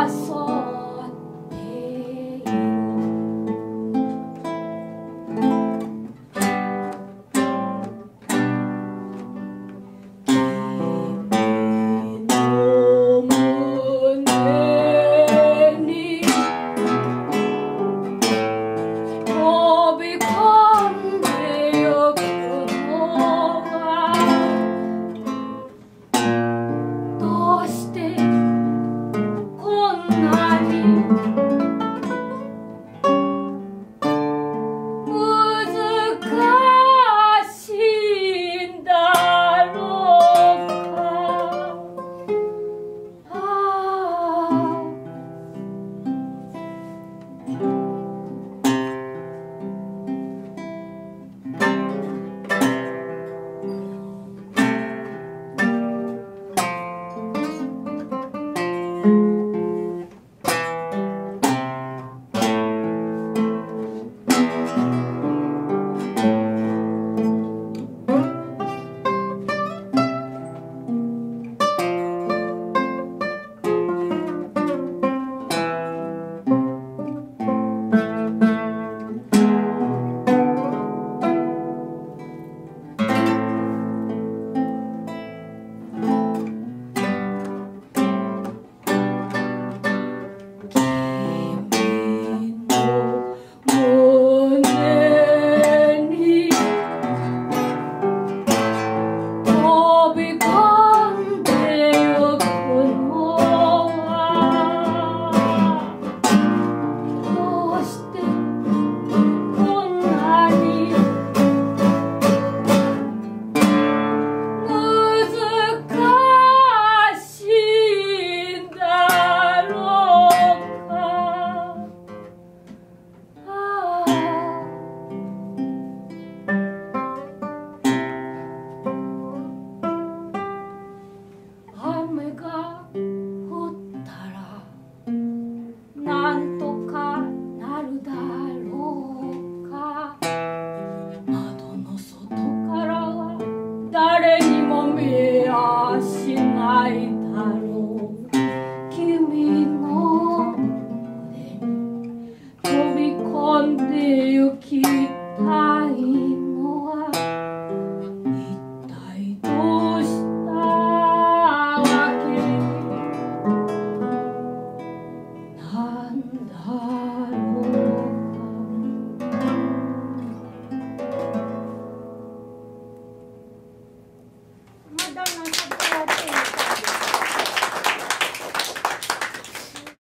passou. que cai.